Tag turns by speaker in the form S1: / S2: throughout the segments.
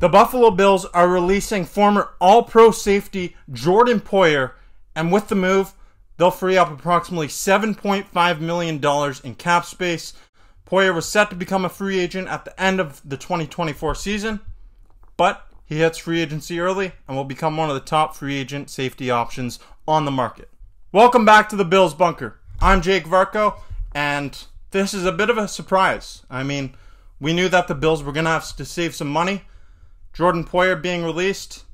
S1: The Buffalo Bills are releasing former All Pro safety Jordan Poyer, and with the move, they'll free up approximately $7.5 million in cap space. Poyer was set to become a free agent at the end of the 2024 season, but he hits free agency early and will become one of the top free agent safety options on the market. Welcome back to the Bills Bunker. I'm Jake Varco, and this is a bit of a surprise. I mean, we knew that the Bills were going to have to save some money Jordan Poyer being released,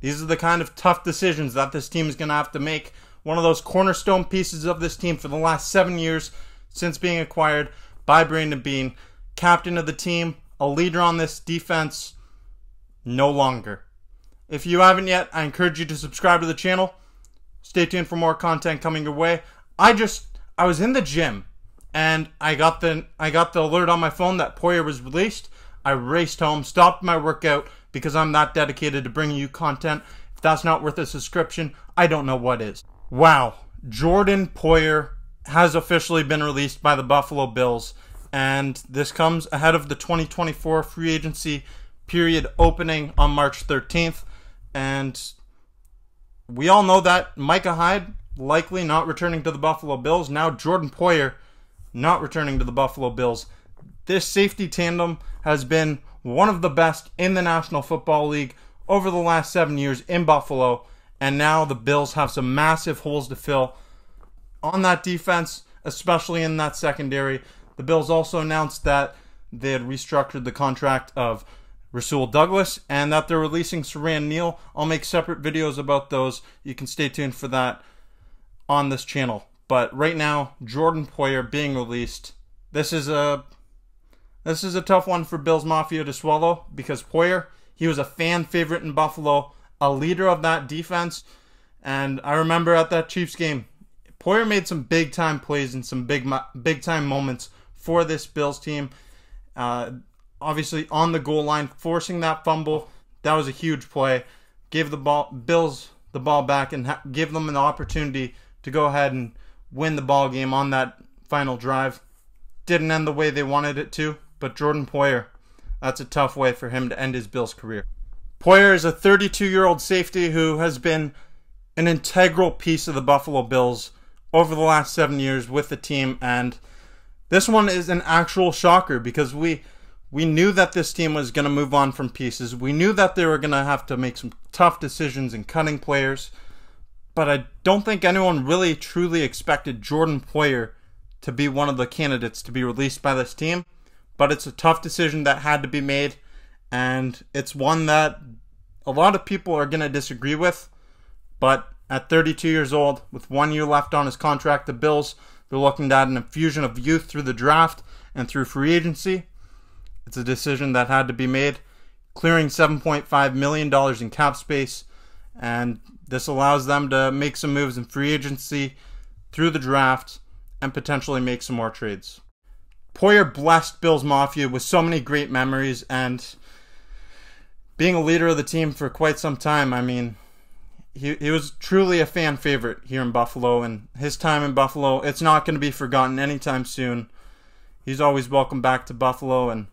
S1: these are the kind of tough decisions that this team is going to have to make. One of those cornerstone pieces of this team for the last seven years since being acquired by Brandon Beane, captain of the team, a leader on this defense, no longer. If you haven't yet, I encourage you to subscribe to the channel. Stay tuned for more content coming your way. I just I was in the gym and I got the I got the alert on my phone that Poyer was released. I raced home, stopped my workout, because I'm that dedicated to bringing you content. If that's not worth a subscription, I don't know what is. Wow. Jordan Poyer has officially been released by the Buffalo Bills, and this comes ahead of the 2024 free agency period opening on March 13th. And we all know that Micah Hyde likely not returning to the Buffalo Bills. Now Jordan Poyer not returning to the Buffalo Bills. This safety tandem has been one of the best in the National Football League over the last seven years in Buffalo. And now the Bills have some massive holes to fill on that defense, especially in that secondary. The Bills also announced that they had restructured the contract of Rasul Douglas and that they're releasing Siran Neal. I'll make separate videos about those. You can stay tuned for that on this channel. But right now, Jordan Poyer being released. This is a this is a tough one for Bills Mafia to swallow because Poyer, he was a fan favorite in Buffalo, a leader of that defense. And I remember at that Chiefs game, Poyer made some big time plays and some big big time moments for this Bills team. Uh, obviously on the goal line, forcing that fumble, that was a huge play. Gave the ball Bills the ball back and give them an opportunity to go ahead and win the ball game on that final drive. Didn't end the way they wanted it to, but Jordan Poyer, that's a tough way for him to end his Bills career. Poyer is a 32 year old safety who has been an integral piece of the Buffalo Bills over the last seven years with the team, and this one is an actual shocker because we we knew that this team was going to move on from pieces. We knew that they were going to have to make some tough decisions in cutting players, but I don't think anyone really truly expected Jordan Poyer to be one of the candidates to be released by this team but it's a tough decision that had to be made, and it's one that a lot of people are going to disagree with. But at 32 years old, with one year left on his contract, the Bills, they're looking at an infusion of youth through the draft and through free agency. It's a decision that had to be made, clearing $7.5 million in cap space, and this allows them to make some moves in free agency through the draft and potentially make some more trades. Poyer blessed Bills Mafia with so many great memories and being a leader of the team for quite some time. I mean, he, he was truly a fan favorite here in Buffalo, and his time in Buffalo, it's not going to be forgotten anytime soon. He's always welcome back to Buffalo, and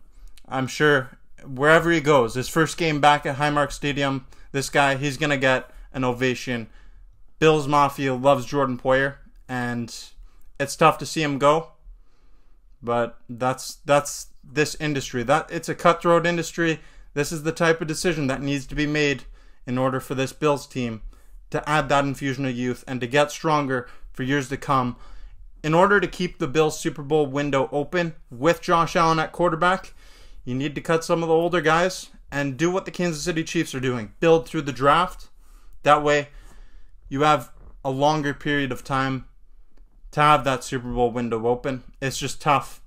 S1: I'm sure wherever he goes, his first game back at Highmark Stadium, this guy, he's going to get an ovation. Bills Mafia loves Jordan Poyer, and it's tough to see him go. But that's that's this industry. That it's a cutthroat industry. This is the type of decision that needs to be made in order for this Bills team to add that infusion of youth and to get stronger for years to come. In order to keep the Bills Super Bowl window open with Josh Allen at quarterback, you need to cut some of the older guys and do what the Kansas City Chiefs are doing. Build through the draft. That way you have a longer period of time to have that Super Bowl window open. It's just tough.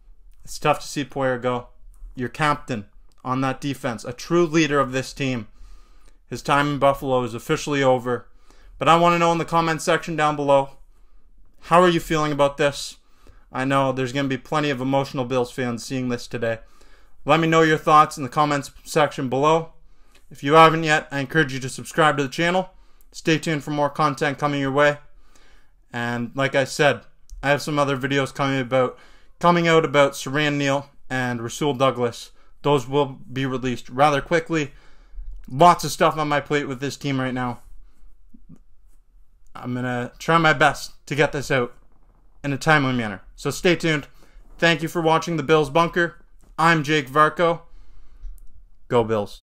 S1: It's tough to see Poyer go. Your captain on that defense, a true leader of this team. His time in Buffalo is officially over. But I want to know in the comment section down below how are you feeling about this? I know there's going to be plenty of emotional Bills fans seeing this today. Let me know your thoughts in the comments section below. If you haven't yet, I encourage you to subscribe to the channel. Stay tuned for more content coming your way. And like I said, I have some other videos coming about coming out about Siran Neal and Rasul Douglas. Those will be released rather quickly. lots of stuff on my plate with this team right now. I'm to try my best to get this out in a timely manner. So stay tuned. Thank you for watching the Bills Bunker. I'm Jake Varco. Go Bills.